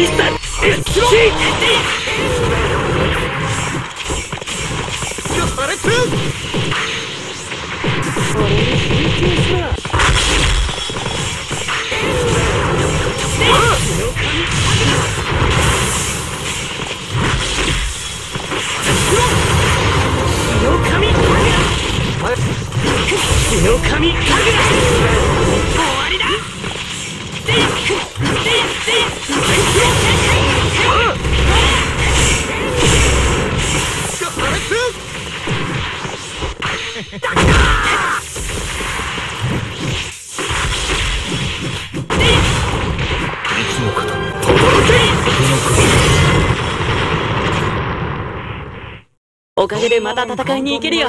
Freestyle! Thank you. おかげでまた戦いに行けるよ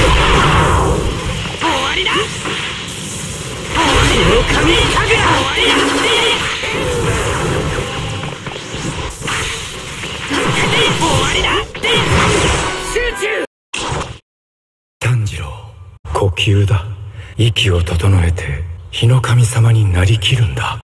呼吸だ。息を整えて日の神様になりきるんだ。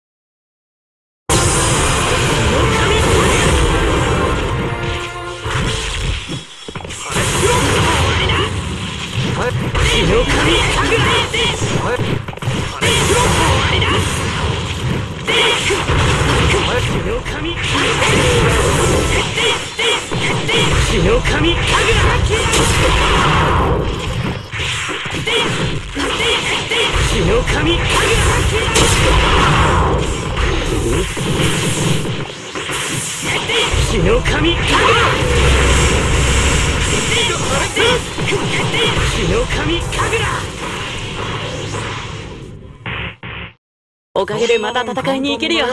おかげでまた戦いに行けるよ。